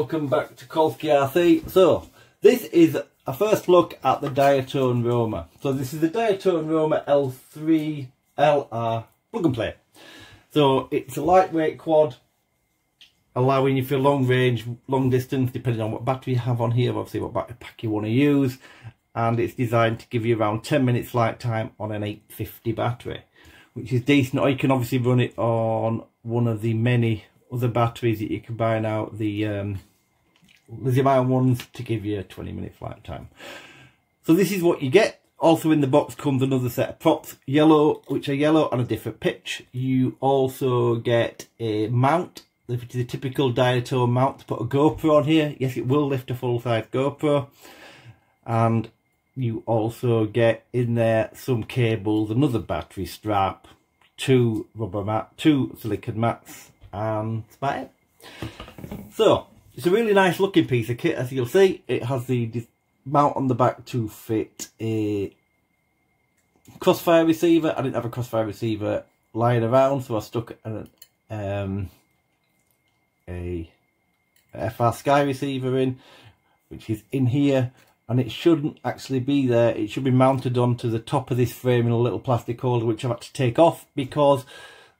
welcome back to Colski RC. So, this is a first look at the Diatone Roma. So this is the Diatone Roma L3 LR plug and play. So it's a lightweight quad, allowing you for long range, long distance, depending on what battery you have on here, obviously what battery pack you want to use. And it's designed to give you around 10 minutes flight time on an 850 battery, which is decent. Or you can obviously run it on one of the many other batteries that you can buy now, the um, lithium ion ones to give you a 20 minute flight time. So this is what you get. Also in the box comes another set of props, yellow, which are yellow on a different pitch. You also get a mount, which is a typical Diatone mount to put a GoPro on here. Yes, it will lift a full-size GoPro. And you also get in there some cables, another battery strap, two rubber mat, two silicon mats, and that's about it. So, it's a really nice looking piece of kit as you'll see. It has the mount on the back to fit a crossfire receiver. I didn't have a crossfire receiver lying around so I stuck an, um, a FrSky receiver in which is in here and it shouldn't actually be there. It should be mounted onto the top of this frame in a little plastic holder which I've had to take off because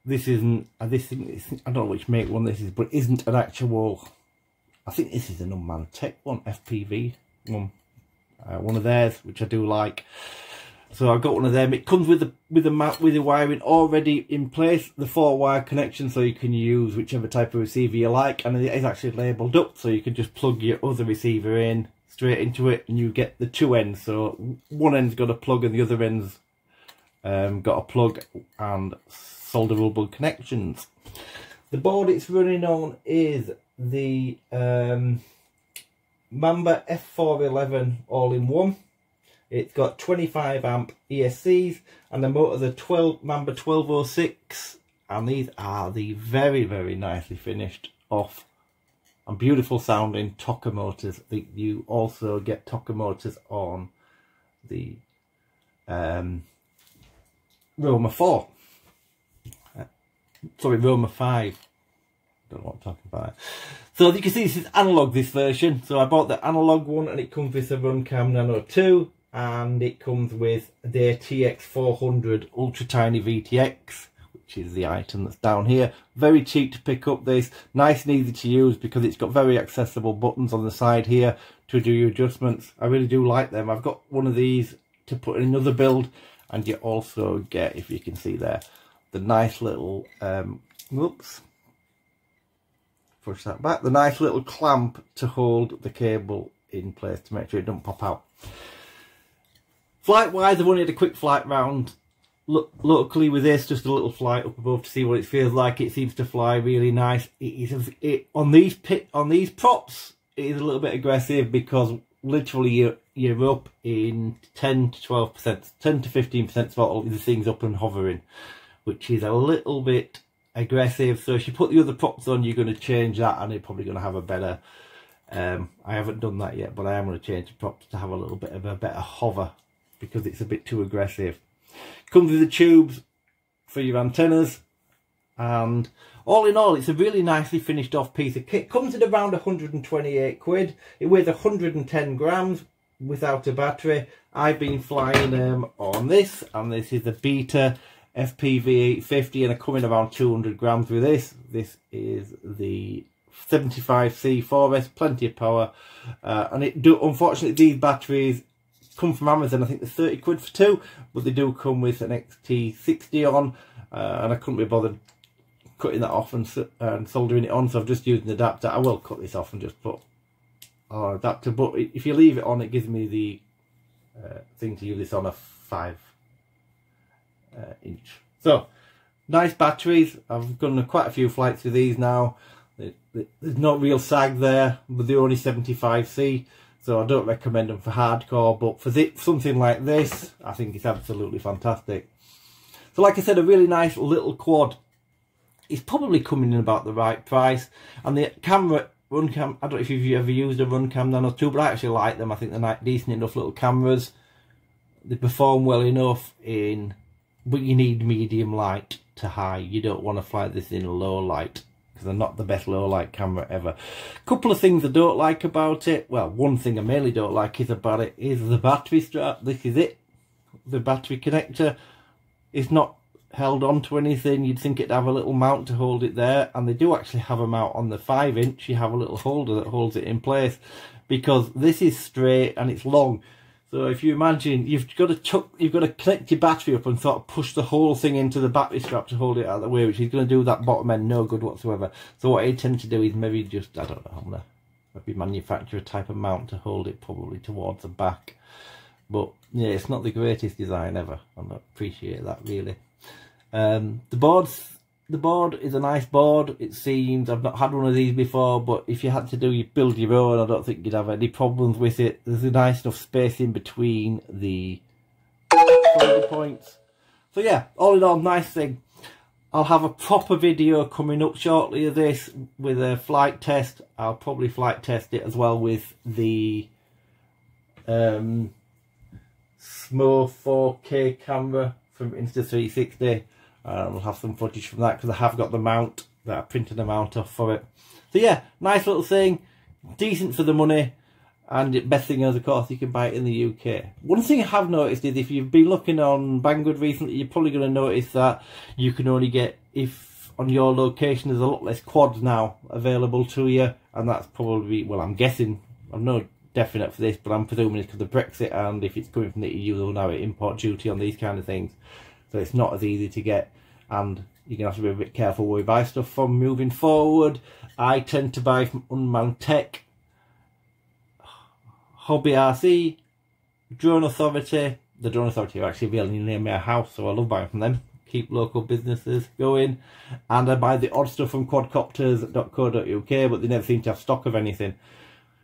this isn't uh, this thing I don't know which make one this is but isn't an actual I think this is an unmanned tech one FPV one. Uh, one of theirs which I do like. So I've got one of them. It comes with the with the map with the wiring already in place the four wire connection so you can use whichever type of receiver you like and it is actually labeled up so you can just plug your other receiver in straight into it and you get the two ends. So one end's got a plug and the other end's um, got a plug and solderable connections. The board it's running on is the um, Mamba F411 all-in-one. It's got 25 amp ESCs and the motor the 12 Mamba 1206 and these are the very very nicely finished off and beautiful sounding Toka motors. You also get Toka motors on the um, Roma 4 sorry, Roma 5. Don't know what I'm talking about. So as you can see, this is analog, this version. So I bought the analog one and it comes with a Runcam Nano 2 and it comes with the TX400 Ultra Tiny VTX which is the item that's down here. Very cheap to pick up this, nice and easy to use because it's got very accessible buttons on the side here to do your adjustments. I really do like them. I've got one of these to put in another build and you also get, if you can see there, the nice little, um, whoops, push that back, the nice little clamp to hold the cable in place to make sure it don't pop out. Flight wise, I've only had a quick flight round Look, locally with this, just a little flight up above to see what it feels like. It seems to fly really nice. It is it, on these pit on these props. It is a little bit aggressive because literally you're you're up in 10 to 12 percent, 10 to 15 percent throttle. The thing's up and hovering which is a little bit aggressive. So if you put the other props on, you're going to change that and you're probably going to have a better, um, I haven't done that yet, but I am going to change the props to have a little bit of a better hover because it's a bit too aggressive. Comes with the tubes for your antennas and all in all it's a really nicely finished off piece of kit. Comes at around 128 quid. It weighs 110 grams without a battery. I've been flying um, on this and this is the Beta FPV 850 and are coming around 200 grams with this. This is the 75C 4S, plenty of power. Uh, and it do unfortunately these batteries come from Amazon, I think they're 30 quid for two, but they do come with an XT60 on, uh, and I couldn't be bothered cutting that off and, and soldering it on, so I've just used an adapter. I will cut this off and just put our adapter, but if you leave it on, it gives me the uh, thing to use this on a 5 inch. So, nice batteries. I've done quite a few flights with these now. There's no real sag there, but they're only 75C, so I don't recommend them for hardcore, but for something like this, I think it's absolutely fantastic. So like I said, a really nice little quad. It's probably coming in about the right price, and the camera, Runcam, I don't know if you've ever used a run Runcam Nano 2, but I actually like them. I think they're decent enough little cameras. They perform well enough in but you need medium light to high. You don't want to fly this in a low light because they're not the best low light camera ever. A couple of things I don't like about it. Well, one thing I mainly don't like is about it is the battery strap. This is it. The battery connector is not held onto anything. You'd think it'd have a little mount to hold it there. And they do actually have a mount on the 5 inch. You have a little holder that holds it in place because this is straight and it's long. So if you imagine you've got to chuck, you've got to connect your battery up and sort of push the whole thing into the battery strap to hold it out of the way, which is going to do that bottom end no good whatsoever. So what I tend to do is maybe just I don't know, I'm gonna maybe manufacture a type of mount to hold it probably towards the back. But yeah, it's not the greatest design ever. I appreciate that really. Um, the board's the board is a nice board. It seems I've not had one of these before, but if you had to do you build your own, I don't think you'd have any problems with it. There's a nice enough space in between the points. So yeah, all in all, nice thing. I'll have a proper video coming up shortly of this with a flight test. I'll probably flight test it as well with the um, SMO 4K camera from Insta360 and we'll have some footage from that because I have got the mount that I printed the mount off for it. So yeah, nice little thing, decent for the money, and best thing is of course you can buy it in the UK. One thing I have noticed is if you've been looking on Banggood recently, you're probably going to notice that you can only get, if on your location there's a lot less quads now available to you, and that's probably, well I'm guessing, I'm no definite for this, but I'm presuming it's because of Brexit, and if it's coming from the EU they'll now import duty on these kind of things so it's not as easy to get and you're going to have to be a bit careful where you buy stuff from moving forward. I tend to buy from Unmanned Tech, Hobby RC, Drone Authority. The Drone Authority are actually available near my house, so I love buying from them. Keep local businesses going. And I buy the odd stuff from quadcopters.co.uk, but they never seem to have stock of anything.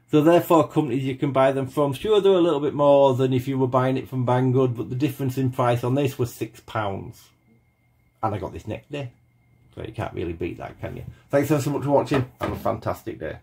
So therefore, companies you can buy them from, sure they're a little bit more than if you were buying it from Banggood, but the difference in price on this was £6. And I got this next day. So you can't really beat that, can you? Thanks so much for watching. Have a fantastic day.